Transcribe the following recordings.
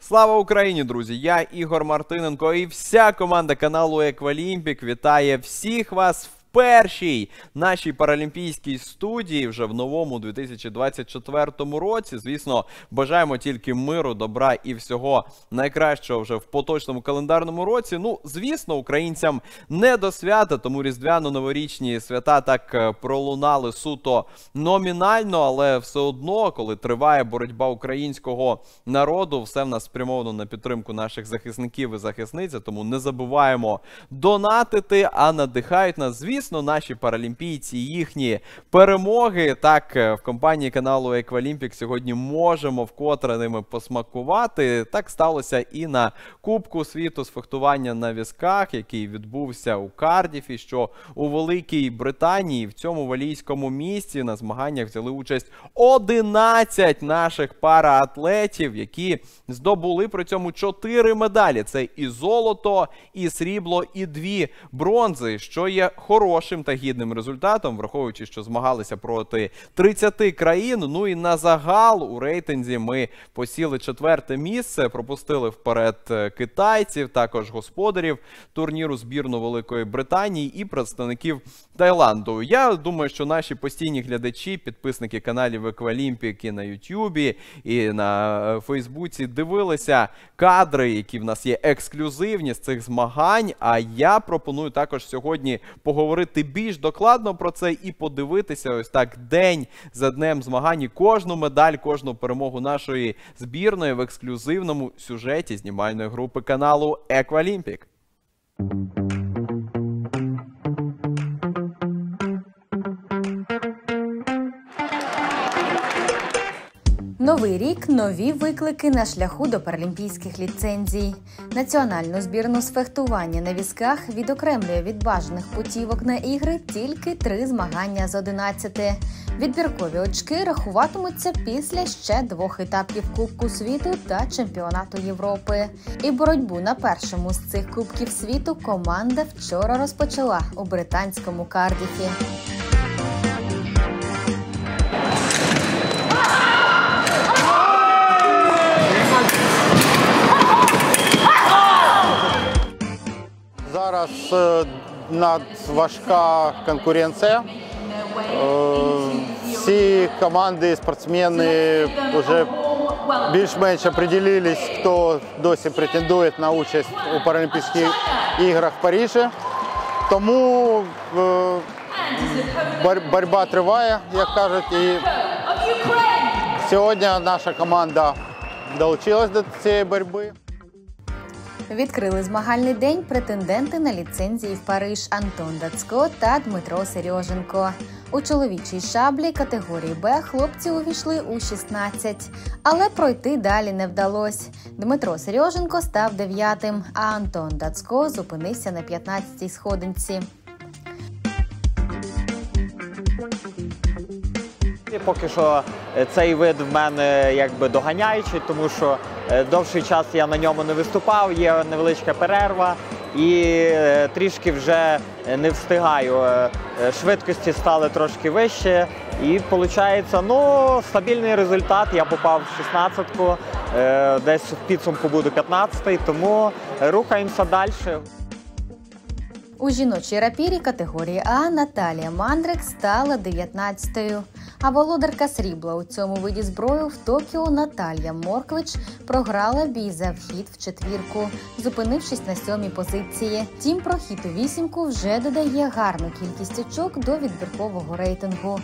Слава Україні, друзі! Я Ігор Мартиненко і вся команда каналу Еквалімпік вітає всіх вас першій нашій паралімпійській студії вже в новому 2024 році. Звісно, бажаємо тільки миру, добра і всього найкращого вже в поточному календарному році. Ну, звісно, українцям не до свята, тому різдвяно-новорічні свята так е, пролунали суто номінально, але все одно, коли триває боротьба українського народу, все в нас спрямовано на підтримку наших захисників і захисниць. Тому не забуваємо донатити, а надихають нас, звісно звісно, наші паралімпійці, їхні перемоги. Так, е, в компанії каналу Еквалімпік сьогодні можемо вкотре ними посмакувати. Так сталося і на Кубку світу з фехтування на візках, який відбувся у Кардіфі, що у Великій Британії в цьому валійському місці на змаганнях взяли участь 11 наших параатлетів, які здобули при цьому 4 медалі. Це і золото, і срібло, і дві бронзи, що є хорошим хорошим та гідним результатом, враховуючи, що змагалися проти 30 країн. Ну і на загал у рейтинзі ми посіли четверте місце, пропустили вперед е, китайців, також господарів турніру збірну Великої Британії і представників Таїланду. Я думаю, що наші постійні глядачі, підписники каналів Еквалімпіки на Ютубі і на е, Фейсбуці дивилися кадри, які в нас є ексклюзивні з цих змагань. А я пропоную також сьогодні поговорити більш докладно про це і подивитися ось так день за днем змагань. Кожну медаль, кожну перемогу нашої збірної в ексклюзивному сюжеті знімальної групи каналу Еквалімпік. Новий рік нові виклики на шляху до паралімпійських ліцензій. Національну збірну з фехтування на візках відокремлює від бажаних путівок на ігри тільки три змагання з 11. Відбіркові очки рахуватимуться після ще двох етапів Кубку світу та чемпіонату Європи. І боротьбу на першому з цих кубків світу команда вчора розпочала у британському Кардіфі. Зараз е, надважка конкуренція. Е, всі команди, спортсмени вже більш-менш определились, хто досі претендує на участь у Паралімпійських іграх в Парижі. Тому е, боротьба триває, як кажуть. І сьогодні наша команда долучилась до цієї боротьби. Відкрили змагальний день претенденти на ліцензії в Париж Антон Дацько та Дмитро Сереженко. У чоловічій шаблі категорії Б хлопці увійшли у 16, але пройти далі не вдалося. Дмитро Сереженко став дев'ятим, а Антон Дацько зупинився на 15-й сходинці. Поки що е, цей вид в мене якби доганяючий, тому що е, довший час я на ньому не виступав, є невеличка перерва і е, трішки вже не встигаю. Швидкості стали трошки вище, і виходить, ну, стабільний результат. Я попав в 16-ку, десь в підсумку буду 15-й, тому рухаємося далі. У жіночій рапірі категорії А Наталія Мандрик стала 19-ю. А володарка срібла у цьому виді зброю в Токіо Наталія Морквич програла бій за вхід в четвірку, зупинившись на сьомій позиції. Тім прохід у вісімку вже додає гарну кількість очок до відбіркового рейтингу.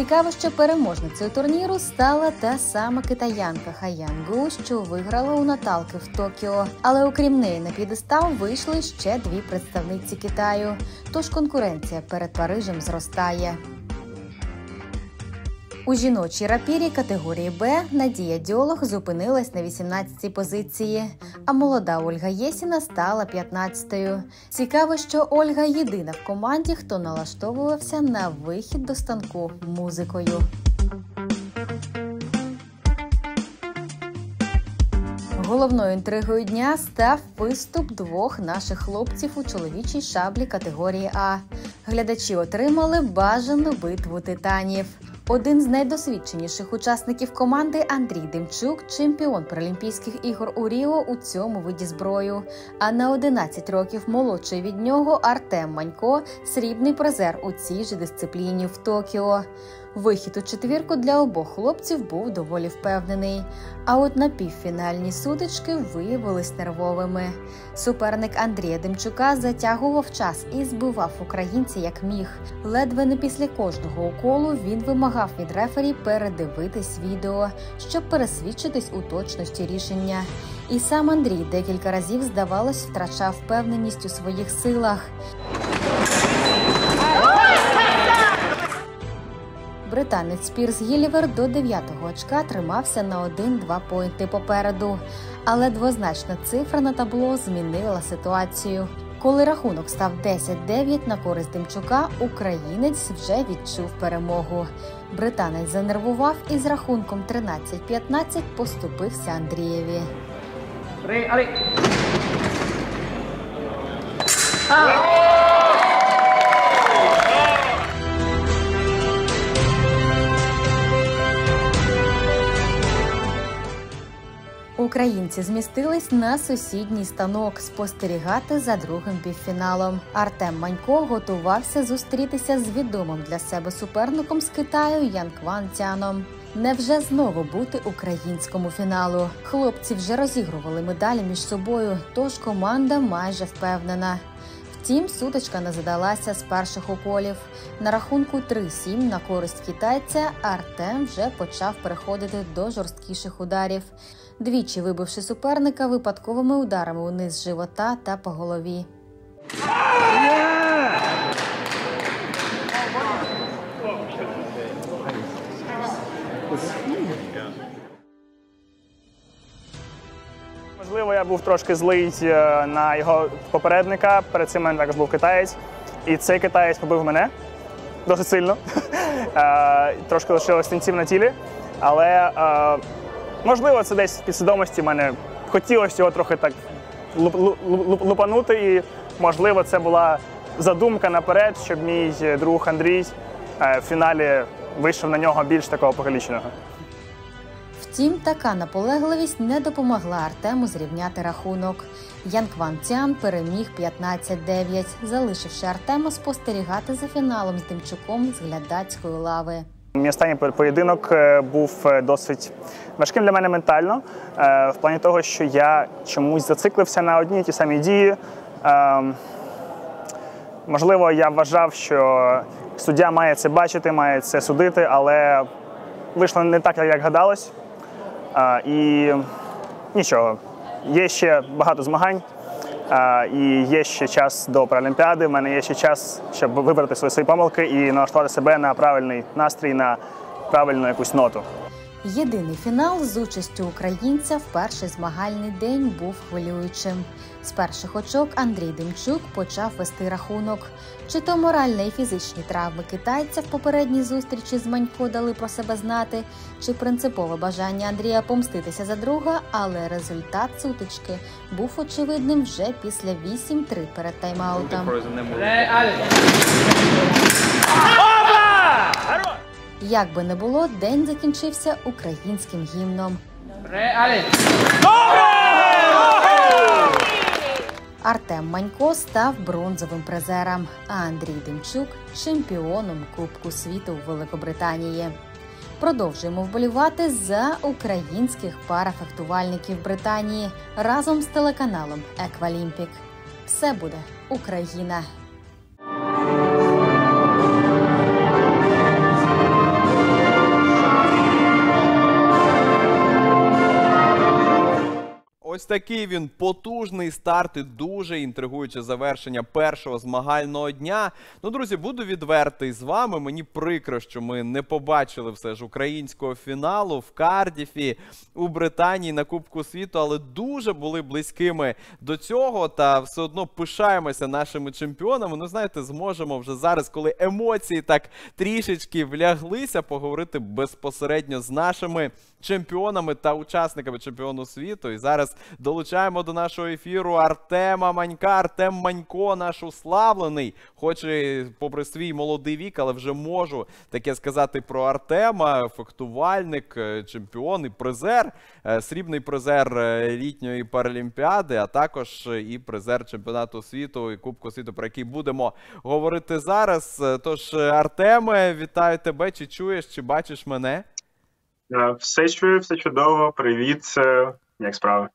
Цікаво, що переможницею турніру стала та сама китаянка Хаянгу, що виграла у Наталки в Токіо. Але окрім неї на підестал вийшли ще дві представниці Китаю. Тож конкуренція перед Парижем зростає. У жіночій рапірі категорії Б Надія Дьолог зупинилась на 18-й позиції, а молода Ольга Єсіна стала 15-ю. Цікаво, що Ольга єдина в команді, хто налаштовувався на вихід до станку музикою. Головною інтригою дня став виступ двох наших хлопців у чоловічій шаблі категорії А. Глядачі отримали бажану битву титанів. Один з найдосвідченіших учасників команди Андрій Демчук, чемпіон Паралімпійських ігор у Ріо у цьому виді зброю. А на 11 років молодший від нього Артем Манько, срібний призер у цій же дисципліні в Токіо. Вихід у четвірку для обох хлопців був доволі впевнений. А от напівфінальні сутички виявились нервовими. Суперник Андрія Демчука затягував час і збивав українця як міг. Ледве не після кожного уколу він вимагав від рефері передивитись відео, щоб пересвідчитись у точності рішення. І сам Андрій декілька разів, здавалось, втрачав впевненість у своїх силах. Британець Спірс Гілівер до 9-го очка тримався на 1-2 поінти попереду, але двозначна цифра на табло змінила ситуацію. Коли рахунок став 10-9 на користь Демчука, українець вже відчув перемогу. Британець занервував і з рахунком 13-15 поступився Андрієві. Українці змістились на сусідній станок спостерігати за другим півфіналом. Артем Манько готувався зустрітися з відомим для себе суперником з Китаю Ян Кван. Невже знову бути українському фіналу? Хлопці вже розігрували медалі між собою, тож команда майже впевнена. Втім, сутичка не задалася з перших уколів. На рахунку 3-7 на користь китайця Артем вже почав переходити до жорсткіших ударів, двічі вибивши суперника випадковими ударами униз живота та по голові. Можливо, я був трошки злий е, на його попередника. Перед цим мене також був китаєць. І цей китаєць побив мене досить сильно. Е, Трошки лишилось тінців на тілі. Але е, можливо, це десь в підсвідомості мене хотілося його трохи так луп- луп- луп- лупанути. І можливо, це була задумка наперед, щоб мій друг Андрій е, в фіналі вийшов на нього більш такого покаліченого. Втім, така наполегливість не допомогла Артему зрівняти рахунок. Ян Кван Цян переміг 15-9, залишивши Артема спостерігати за фіналом з Демчуком з глядацької лави. Мій останній поєдинок е, був е, досить важким для мене ментально, е, в плані того, що я чомусь зациклився на одній і ті самі дії. Ем, Можливо, я вважав, що суддя має це бачити, має це судити, але вийшло не так, як гадалось. І нічого, є ще багато змагань. І є ще час до Паралімпіади. У мене є ще час, щоб вибрати свої, свої помилки і налаштувати себе на правильний настрій, на правильну якусь ноту. Єдиний фінал з участю українця в перший змагальний день був хвилюючим. З перших очок Андрій Демчук почав вести рахунок. Чи то моральні і фізичні травми китайця в попередній зустрічі з Манько дали про себе знати, чи принципове бажання Андрія помститися за друга, але результат сутички був очевидним вже після 8-3 перед тайм-аутом. Як би не було, день закінчився українським гімном. Артем Манько став бронзовим призером, а Андрій Демчук чемпіоном Кубку світу в Великобританії. Продовжуємо вболівати за українських парафехтувальників Британії разом з телеканалом Еквалімпік. Все буде Україна! Такий він потужний старт і дуже інтригуюче завершення першого змагального дня. Ну, друзі, буду відвертий з вами. Мені прикро, що ми не побачили все ж українського фіналу в Кардіфі у Британії на Кубку світу, але дуже були близькими до цього. Та все одно пишаємося нашими чемпіонами. Ну, знаєте, зможемо вже зараз, коли емоції так трішечки вляглися, поговорити безпосередньо з нашими чемпіонами та учасниками чемпіону світу. І зараз долучаємо до нашого ефіру Артема Манька. Артем Манько, наш уславлений, хоч і попри свій молодий вік, але вже можу таке сказати про Артема. Фехтувальник, е, чемпіон і призер, е, срібний призер е, літньої паралімпіади, а також і призер чемпіонату світу і Кубку світу, про який будемо говорити зараз. Тож, Артеме, вітаю тебе. Чи чуєш, чи бачиш мене? Е, Все чую, все чудово. Привіт. е, Як справи?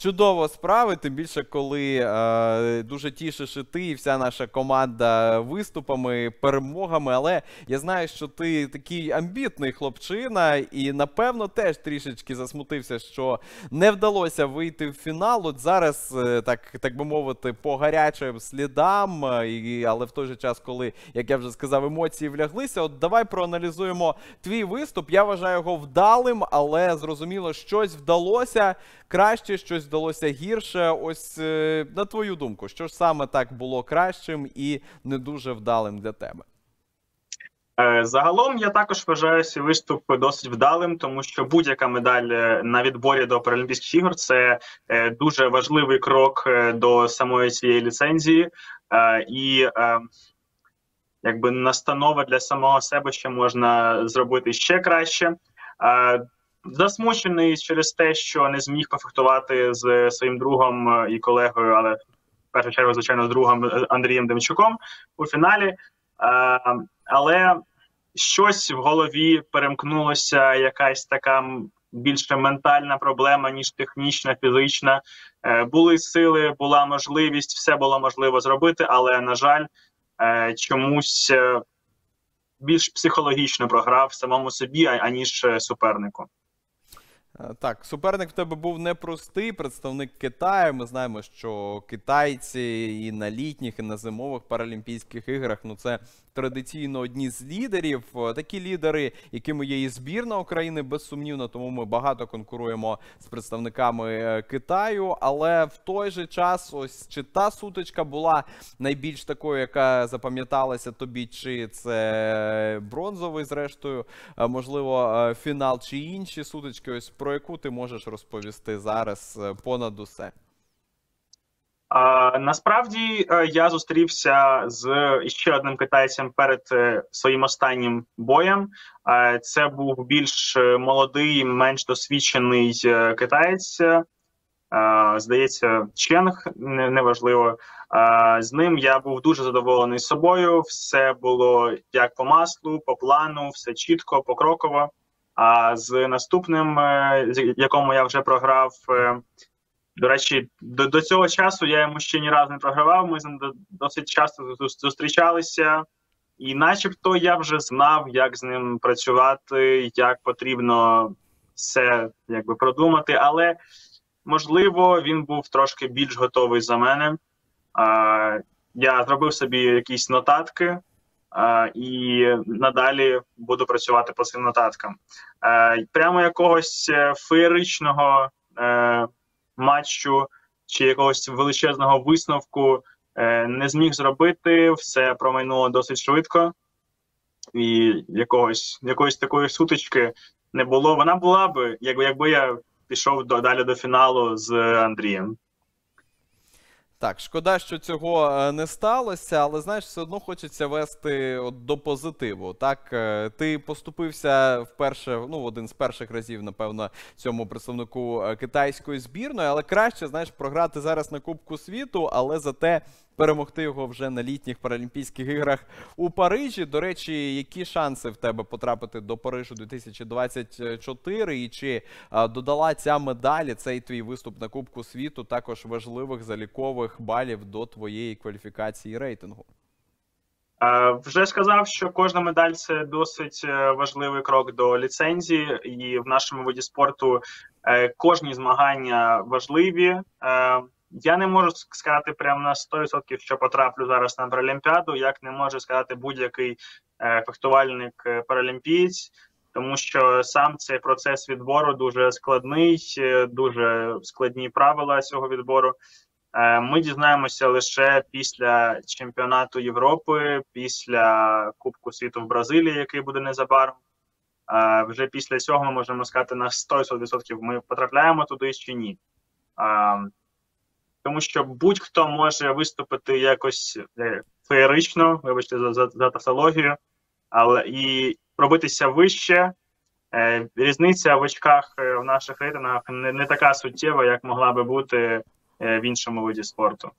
Чудово справи, тим більше, коли е, дуже тішиш і ти, і вся наша команда виступами, перемогами. Але я знаю, що ти такий амбітний хлопчина, і напевно теж трішечки засмутився, що не вдалося вийти в фінал. От зараз, е, так, так би мовити, по гарячим слідам, е, і, але в той же час, коли, як я вже сказав, емоції вляглися. От давай проаналізуємо твій виступ. Я вважаю його вдалим, але зрозуміло, щось вдалося краще, щось вдалося гірше. Ось е, на твою думку, що ж саме так було кращим і не дуже вдалим для тебе? Е, Загалом я також вважаю свій виступ досить вдалим, тому що будь-яка медаль е, на відборі до Паралімпійських ігор це дуже важливий крок до самої цієї ліцензії, і якби настанова для самого себе, що можна зробити ще краще. Засмучений через те, що не зміг пофехтувати з своїм другом е, і колегою, але в першу чергу, звичайно, з другом е, Андрієм Демчуком у фіналі. Е, але щось в голові перемкнулося, якась така більше ментальна проблема, ніж технічна, фізична. Були сили, була можливість, все було можливо зробити, але, на жаль, чомусь більш психологічно програв самому собі, аніж супернику. Е, Так, суперник в тебе був непростий, представник Китаю. Ми знаємо, що китайці і на літніх, і на зимових Паралімпійських іграх ну це традиційно одні з лідерів. Е, Такі лідери, якими є і збірна України, безсумнівно, тому ми багато конкуруємо з представниками е, Китаю. Але в той же час, ось чи та сутичка була найбільш такою, яка запам'яталася тобі, чи це бронзовий, зрештою, е, можливо, е, фінал, чи інші сутички, ось про яку ти можеш розповісти зараз е, понад усе? Насправді е, я зустрівся з ще одним китайцем перед е, своїм останнім боєм. Е, Це був більш молодий, менш досвідчений китаєць. Здається, Ченг неважливо. З ним я був дуже задоволений собою. Все було як по маслу, по плану, все чітко, покроково. А з наступним, якому я вже програв. До речі, до, до цього часу я йому ще ні разу не програвав. Ми з ним досить часто зустрічалися, і начебто я вже знав, як з ним працювати, як потрібно все якби продумати. Але можливо, він був трошки більш готовий за мене. А, я зробив собі якісь нотатки. А, і надалі буду працювати по цим нотаткам. Е, прямо якогось е, феєричного е, матчу чи якогось величезного висновку е, не зміг зробити. Все промайнуло досить швидко, і якогось якоїсь такої сутички не було. Вона була би, якби якби я пішов до далі до фіналу з Андрієм. Так, шкода, що цього е, не сталося, але знаєш, все одно хочеться вести от до позитиву. Так, е, ти поступився вперше, ну, один з перших разів, напевно, цьому представнику е, китайської збірної, але краще, знаєш, програти зараз на Кубку світу, але зате перемогти його вже на літніх Паралімпійських іграх у Парижі. До речі, які шанси в тебе потрапити до Парижу 2024? І чи е, додала ця медаль, цей твій виступ на Кубку світу, також важливих залікових балів до твоєї кваліфікації рейтингу? Е, Вже сказав, що кожна медаль це досить е, важливий крок до ліцензії, і в нашому виді спорту е, кожні змагання важливі. Я не можу сказати прямо на 100%, що потраплю зараз на Паралімпіаду, як не може сказати будь-який е, фехтувальник е, паралімпієць, тому що сам цей процес відбору дуже складний, е, дуже складні правила цього відбору. Ми дізнаємося лише після чемпіонату Європи, після Кубку світу в Бразилії, який буде незабаром. Вже після цього ми можемо сказати на 100% ми потрапляємо туди чи ні. Тому що будь-хто може виступити якось е, феєрично, вибачте за, за, за тавтологію, але і пробитися вище. Е, різниця в очках е, в наших рейтингах не, не така суттєва, як могла би бути в іншому виді спорту.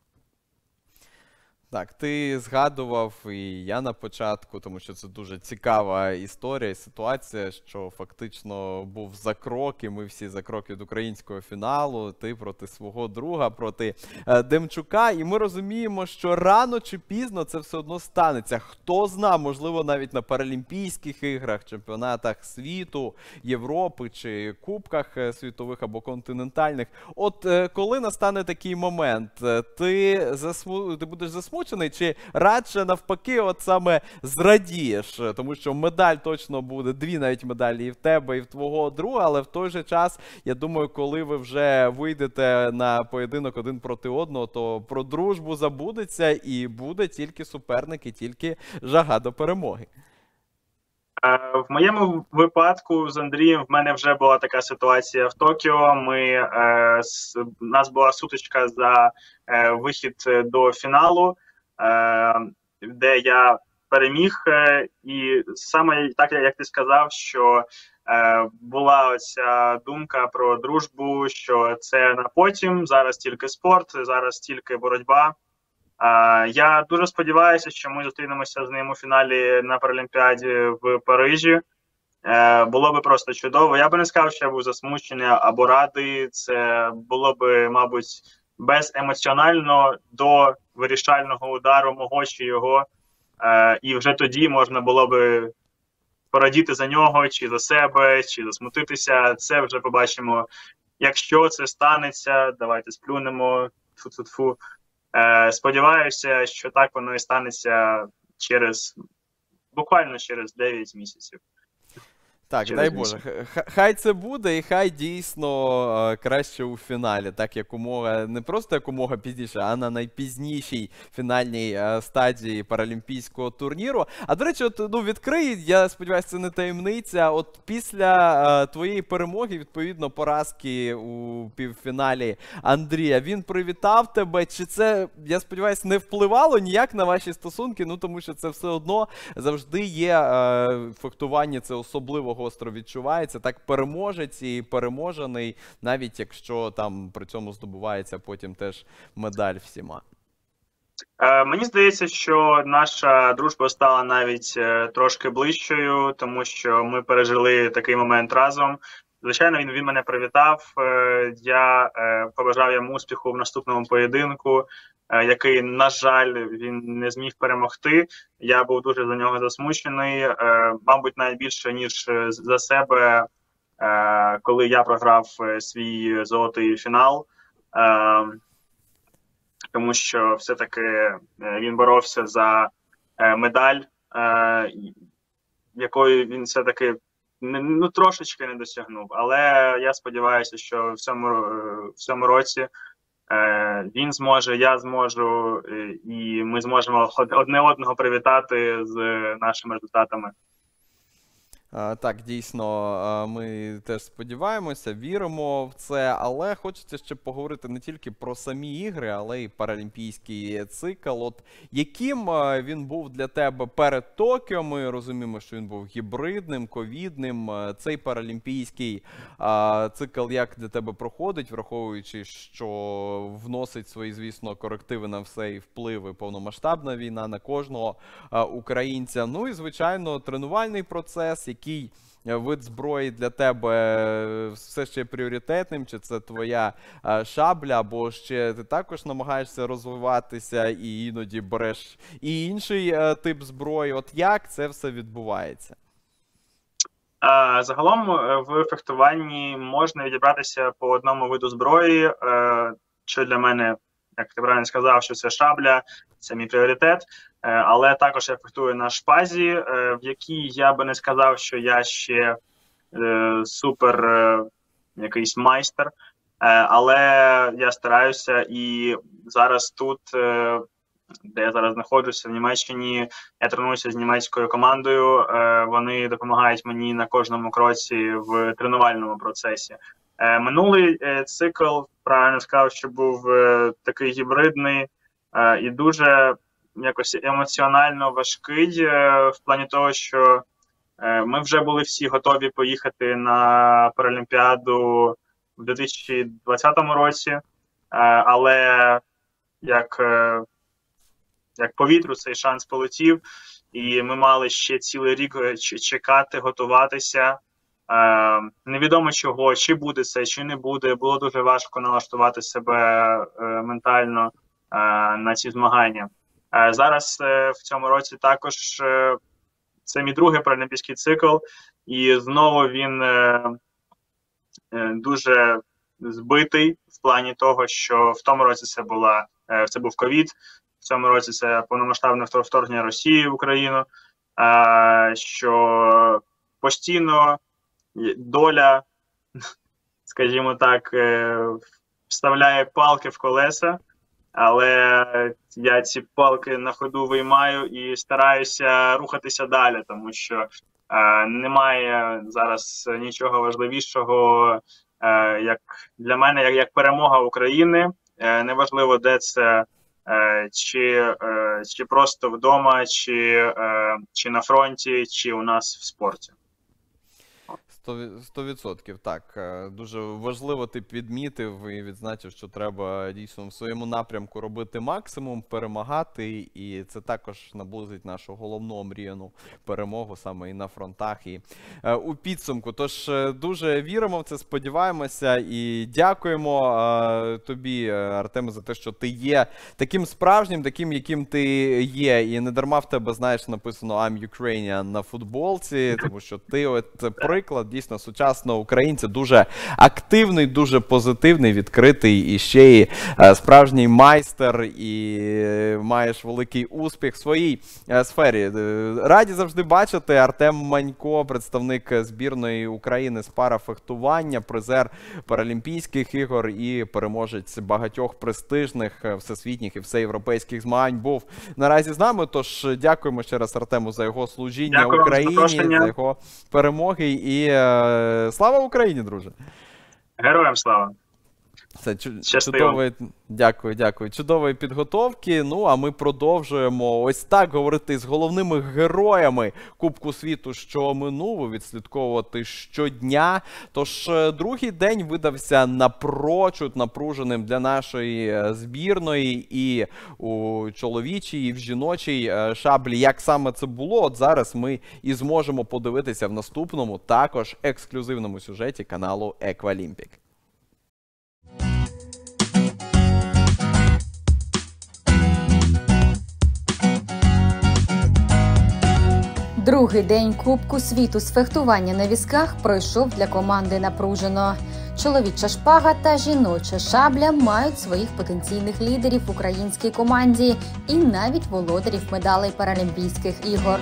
Так, ти згадував і я на початку, тому що це дуже цікава історія ситуація, що фактично був за крок, і ми всі за крок від українського фіналу. Ти проти свого друга, проти е, Демчука. І ми розуміємо, що рано чи пізно це все одно станеться. Хто зна, можливо, навіть на Паралімпійських іграх, чемпіонатах світу, Європи чи Кубках е, світових або континентальних. От е, коли настане такий момент, ти засму... ти будеш засмучений, чи радше навпаки, от саме зрадієш, тому що медаль точно буде, дві навіть медалі і в тебе, і в твого друга, але в той же час, я думаю, коли ви вже вийдете на поєдинок один проти одного, то про дружбу забудеться і буде тільки суперник, і тільки жага до перемоги. Е, В моєму випадку з Андрієм в мене вже була така ситуація в Токіо. Ми е, с- у нас була сутичка за е, вихід до фіналу, де я переміг. е, І саме так як ти сказав, що е, була оця думка про дружбу, що це на потім. Зараз тільки спорт, зараз тільки боротьба. Я дуже сподіваюся, що ми зустрінемося з ним у фіналі на Паралімпіаді в Парижі. Е, Було би просто чудово. Я би не сказав, що я був засмучений або радий. Це було би, мабуть, беземоціонально до вирішального удару мого чи його. Е, І вже тоді можна було би порадіти за нього, чи за себе, чи засмутитися. Це вже побачимо. Якщо це станеться, давайте сплюнемо. Фу-фу-фу. Е, сподіваюся, що так воно і станеться через буквально через 9 місяців. Так, Через дай. Боже, хай це буде, і хай дійсно е, краще у фіналі, так якомога не просто якомога пізніше, а на найпізнішій фінальній е, стадії паралімпійського турніру. А до речі, от ну відкрий, я сподіваюся, це не таємниця. От після е, твоєї перемоги, відповідно, поразки у півфіналі Андрія, він привітав тебе. Чи це, я сподіваюся, не впливало ніяк на ваші стосунки? Ну тому що це все одно завжди є фехтування, це особливо гостро відчувається. Так переможець і переможений, навіть якщо там при цьому здобувається потім теж медаль всіма. Е, Мені здається, що наша дружба стала навіть е, трошки ближчою, тому що ми пережили такий момент разом. Звичайно, він, він мене привітав. Е, Я побажав йому успіху в наступному поєдинку, який, на жаль, він не зміг перемогти. Я був дуже за нього засмучений, е, мабуть, навіть більше ніж е, за себе, е, коли я програв е, свій золотий фінал. Е, тому що все-таки е, він боровся за е, медаль, е, якої він все-таки ну, трошечки не досягнув. Але я сподіваюся, що в цьому, в цьому році е, він зможе, я зможу, е, і ми зможемо од- одне одного привітати з нашими результатами. А, Так, дійсно, ми теж сподіваємося, віримо в це, але хочеться ще поговорити не тільки про самі ігри, але й паралімпійський цикл. От яким він був для тебе перед Токіо? Ми розуміємо, що він був гібридним, ковідним. Цей паралімпійський цикл як для тебе проходить, враховуючи, що вносить свої, звісно, корективи на все і впливи повномасштабна війна на кожного українця. Ну і звичайно, тренувальний процес, який е, вид зброї для тебе е, все ще пріоритетним, чи це твоя е, шабля, або ще ти також намагаєшся розвиватися і іноді береш і інший тип зброї. От як це все відбувається? Загалом в фехтуванні можна відібратися по одному виду зброї, що для мене, як ти правильно сказав, що це шабля, це мій пріоритет. Е, Але також я фехтую на шпазі, е, в якій я би не сказав, що я ще е, супер якийсь майстер. Але я стараюся і зараз тут, де я зараз знаходжуся в Німеччині, я тренуюся з німецькою командою. Вони допомагають мені на кожному кроці в тренувальному процесі. Минулий цикл, правильно сказав, що був такий гібридний і дуже якось емоціонально важкий е, в плані того, що е, ми вже були всі готові поїхати на Паралімпіаду в 2020 році, е, але як, як повітру цей шанс полетів, і ми мали ще цілий рік чекати, готуватися. Невідомо чого, чи буде це, чи не буде. Було дуже важко налаштувати себе ментально на ці змагання. Е, зараз е, в цьому році також е, це мій другий паралімпійський цикл, і знову він дуже збитий в плані того, що в тому році це була це був ковід, в цьому році це повномасштабне вторгнення Росії в Україну. Що постійно доля, скажімо так, вставляє палки в колеса, але я ці палки на ходу виймаю і стараюся рухатися далі, тому що е, немає зараз нічого важливішого, е, як для мене, як, як перемога України. Е, неважливо, де це. е, Чи, е, чи просто вдома, чи, е, чи на фронті, чи у нас в спорті. Сто- Сто відсотків, так. Е, Дуже важливо ти підмітив і відзначив, що треба дійсно в своєму напрямку робити максимум, перемагати, і це також наблизить нашу головну омріяну перемогу саме і на фронтах, і е, у підсумку. Тож е, дуже віримо в це, сподіваємося і дякуємо тобі, Артеме, за те, що ти є таким справжнім, таким, яким ти є. І не дарма в тебе, знаєш, написано I'm Ukrainian на футболці, тому що ти от приклад дійсно сучасного українця, дуже активний, дуже позитивний, відкритий і ще й е, справжній майстер, і е, маєш великий успіх в своїй е, сфері. Раді завжди бачити Артем Манько, представник збірної України з парафехтування, призер Паралімпійських ігор і переможець багатьох престижних всесвітніх і всеєвропейських змагань. Був наразі з нами. Тож дякуємо ще раз Артему за його служіння Дякую вам за Україні, за його перемоги. І слава Україні, друже! Героям слава! Це чу- Щасливо. чудової, дякую, дякую. Чудової підготовки. Ну а ми продовжуємо ось так говорити з головними героями Кубку світу, що минуло, відслідковувати щодня. Тож е, другий день видався напрочуд напруженим для нашої е, збірної і у чоловічій, і в жіночій е, шаблі. Як саме це було? От зараз ми і зможемо подивитися в наступному, також ексклюзивному сюжеті каналу Еквалімпік. Другий день Кубку світу з фехтування на візках пройшов для команди напружено. Чоловіча шпага та жіноча шабля мають своїх потенційних лідерів в українській команді і навіть володарів медалей Паралімпійських ігор.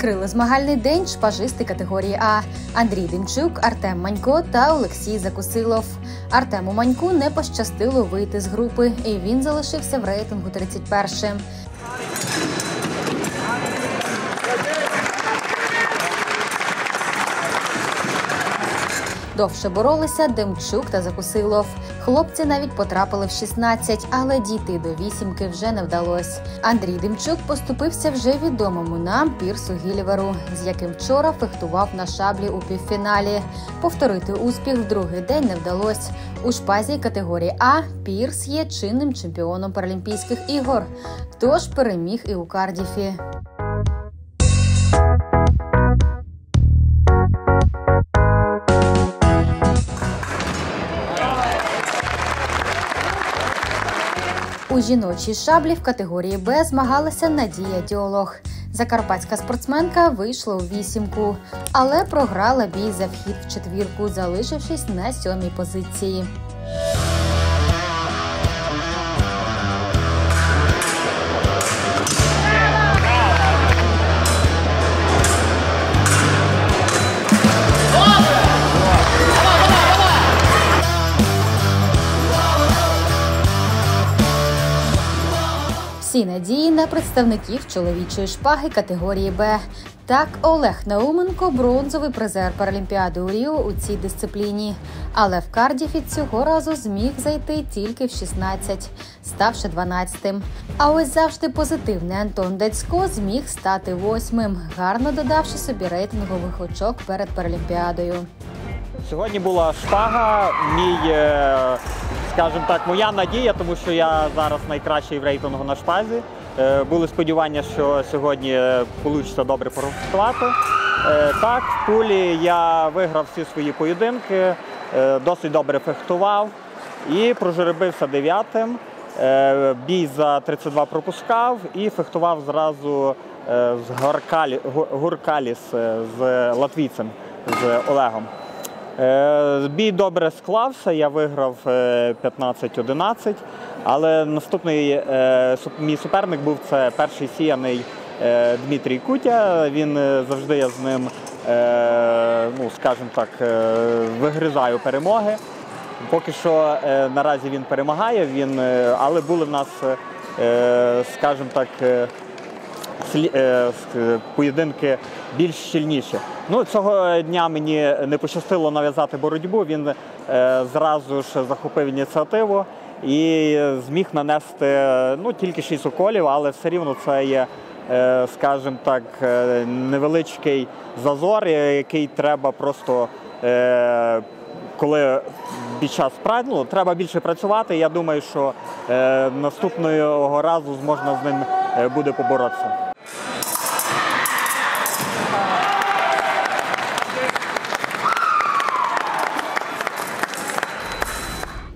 Відкрили змагальний день шпажисти категорії А Андрій Демчук, Артем Манько та Олексій Закусилов. Артему Маньку не пощастило вийти з групи, і він залишився в рейтингу 31-м. Довше боролися Демчук та Закусилов. Хлопці навіть потрапили в 16, але дійти до вісімки вже не вдалось. Андрій Демчук поступився вже відомому нам Пірсу Гіліверу, з яким вчора фехтував на шаблі у півфіналі. Повторити успіх в другий день не вдалось. У шпазі категорії А Пірс є чинним чемпіоном Паралімпійських ігор. Тож переміг і у Кардіфі. У жіночій шаблі в категорії Б змагалася Надія Діолог. Закарпатська спортсменка вийшла у вісімку, але програла бій за вхід в четвірку, залишившись на сьомій позиції. Всі надії на представників чоловічої шпаги категорії Б. Так, Олег Науменко бронзовий призер Паралімпіади у Ріо у цій дисципліні. Але в Кардіфі цього разу зміг зайти тільки в 16, ставши 12-тим. А ось завжди позитивний Антон Децько зміг стати восьмим, гарно додавши собі рейтингових очок перед Паралімпіадою. Сьогодні була шпага, мій, скажімо так, моя надія, тому що я зараз найкращий в рейтингу на шпазі. Е, Були сподівання, що сьогодні вийде добре працювати. Так, в пулі я виграв всі свої поєдинки, е, досить добре фехтував і прожеребився дев'ятим. Е, Бій за 32 пропускав і фехтував зразу е, з Гуркаліс е, з латвійцем, з Олегом. Е, Бій добре склався, я виграв е, 15-11, але наступний е, мій суперник був це перший сіяний е, Дмитрій Кутя. Він е, завжди я з ним, е, ну скажімо так, е, вигризаю перемоги. Поки що е, наразі він перемагає, він, е, але були в нас, е, скажімо так, е, е, е, поєдинки більш щільніші. Ну, цього дня мені не пощастило нав'язати боротьбу. Він е, зразу ж захопив ініціативу і зміг нанести е, ну, тільки 6 уколів, але все рівно це є, е, скажімо так, е, невеличкий зазор, е, який треба просто. е, коли під час ну, треба більше працювати, я думаю, що е, наступного разу можна з ним е, буде поборотися.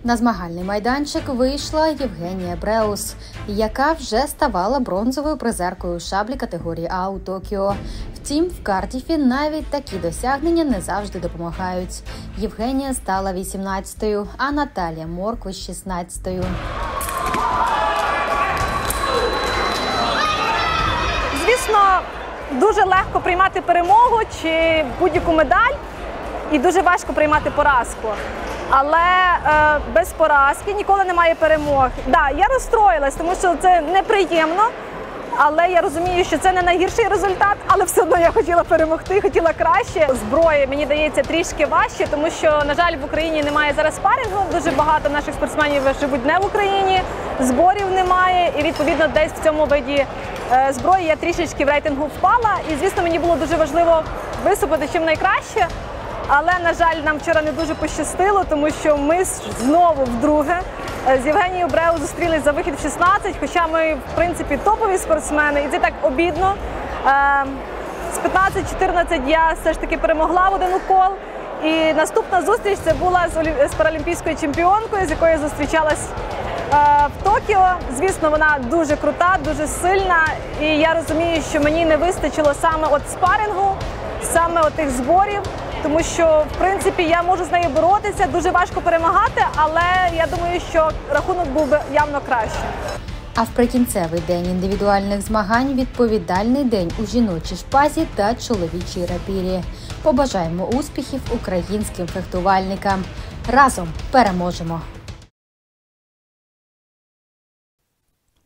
На змагальний майданчик вийшла Євгенія Бреус, яка вже ставала бронзовою призеркою у шаблі категорії А у Токіо. Втім, в Кардіфі навіть такі досягнення не завжди допомагають. Євгенія стала 18-ю, а Наталія Морквич 16-ю. Звісно, дуже легко приймати перемогу чи будь-яку медаль, і дуже важко приймати поразку. Але е, без поразки ніколи немає перемог. Да, я розстроїлась, тому що це неприємно. Але я розумію, що це не найгірший результат, але все одно я хотіла перемогти, хотіла краще. Зброї мені дається трішки важче, тому що, на жаль, в Україні немає зараз спарингу. Дуже багато наших спортсменів живуть не в Україні, зборів немає, і відповідно десь в цьому виді е, зброї я трішечки в рейтингу впала. І звісно, мені було дуже важливо виступити чим найкраще. Але на жаль, нам вчора не дуже пощастило, тому що ми знову вдруге е, з Євгенією Бреу зустрілись за вихід в 16, хоча ми, в принципі, топові спортсмени, і це так обідно. Е, З 15-14 я все ж таки перемогла в один укол. І наступна зустріч це була з паралімпійською чемпіонкою, з якою я зустрічалась е, в Токіо. Звісно, вона дуже крута, дуже сильна. І я розумію, що мені не вистачило саме от спарингу, саме от тих зборів. Тому що, в принципі, я можу з нею боротися, дуже важко перемагати, але я думаю, що рахунок був би явно краще. А в прикінцевий день індивідуальних змагань відповідальний день у жіночій шпазі та чоловічій рапірі. Побажаємо успіхів українським фехтувальникам. Разом переможемо!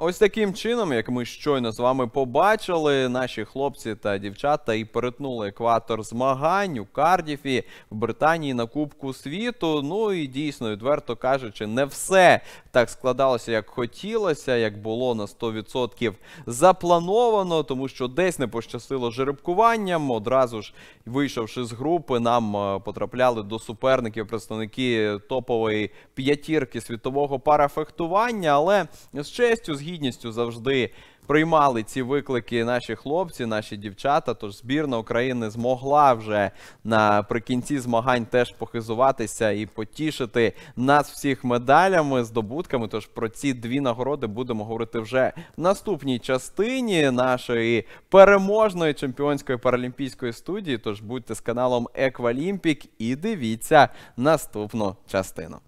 Ось таким чином, як ми щойно з вами побачили, наші хлопці та дівчата і перетнули екватор змагань у Кардіфі в Британії на Кубку світу. Ну і дійсно, відверто кажучи, не все так складалося, як хотілося, як було на 100% заплановано, тому що десь не пощастило жеребкуванням. Одразу ж вийшовши з групи, нам е, потрапляли до суперників представники топової п'ятірки світового парафехтування, але з честю, з гідністю завжди приймали ці виклики наші хлопці, наші дівчата. Тож збірна України змогла вже наприкінці змагань теж похизуватися і потішити нас всіх медалями, здобутками. Тож про ці дві нагороди будемо говорити вже в наступній частині нашої переможної чемпіонської паралімпійської студії. Тож будьте з каналом Еквалімпік і дивіться наступну частину.